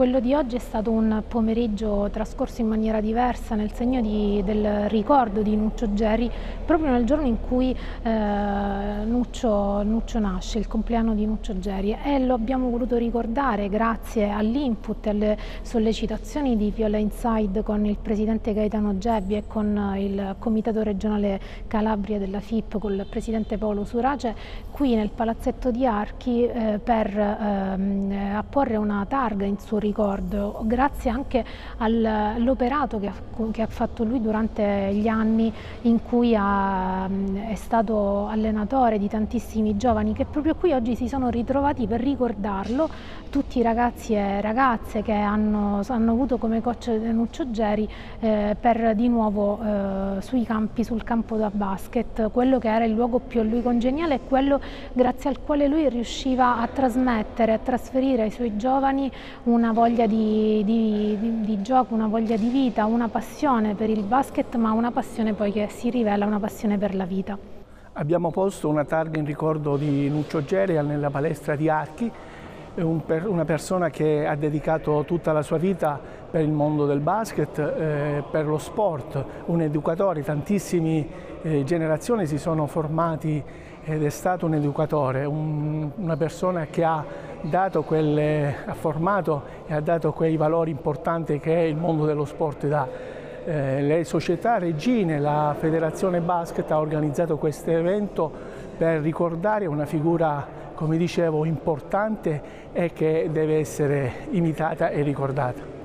Quello di oggi è stato un pomeriggio trascorso in maniera diversa nel segno di, del ricordo di Nuccio Geri proprio nel giorno in cui eh, Nuccio, Nuccio, nasce, il compleanno di Nuccio Geri e lo abbiamo voluto ricordare grazie all'input e alle sollecitazioni di Viola Inside con il presidente Gaetano Gebbi e con il comitato regionale Calabria della FIP con il presidente Paolo Surace qui nel palazzetto di Archi eh, per ehm, apporre una targa in suo ricordo, grazie anche all'operato che, che, ha fatto lui durante gli anni in cui ha, è stato allenatore di tantissimi giovani che proprio qui oggi si sono ritrovati per ricordarlo, tutti i ragazzi e ragazze che hanno, hanno avuto come coach Nuccio Geri eh, per di nuovo eh, sui campi, sul campo da basket, quello che era il luogo più a lui congeniale e quello grazie al quale lui riusciva a trasmettere, a trasferire ai suoi giovani una voglia di, di, di, di, gioco, una voglia di vita, una passione per il basket, ma una passione poi che si rivela una passione per la vita. Abbiamo posto una targa in ricordo di Nuccio Geria nella palestra di Archi, una persona che ha dedicato tutta la sua vita per il mondo del basket, eh, per lo sport, un educatore, tantissime eh, generazioni si sono formati ed è stato un educatore, un, una persona che ha, quelle, ha formato e ha dato quei valori importanti che il mondo dello sport dà. Eh, le società regine, la Federazione Basket ha organizzato questo evento per ricordare una figura, come dicevo, importante e che deve essere imitata e ricordata.